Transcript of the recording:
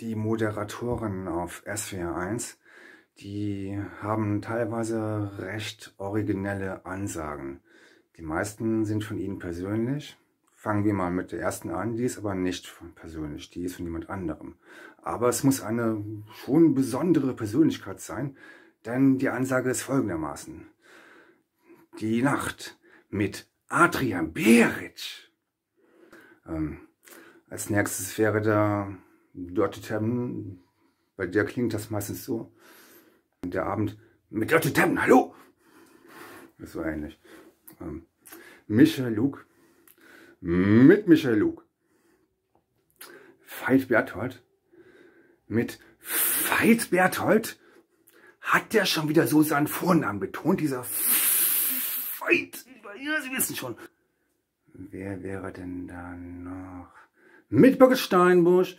die Moderatoren auf SWR 1, die haben teilweise recht originelle Ansagen. Die meisten sind von ihnen persönlich. Fangen wir mal mit der ersten an, die ist aber nicht von persönlich, die ist von jemand anderem. Aber es muss eine schon besondere Persönlichkeit sein, denn die Ansage ist folgendermaßen. Die Nacht mit Adrian Beric. Ähm, als nächstes wäre da Dirty Tam. Bei der klingt das meistens so. Der Abend mit Dirty Tam, hallo! ist so ähnlich. Ähm, Michael Luke. Mit Michael Luke. Veit Berthold. Mit Veit Berthold. Hat der schon wieder so seinen Vornamen betont, dieser Veit? Ja, Sie wissen schon. Wer wäre denn da noch? Mit Birgit Steinbusch,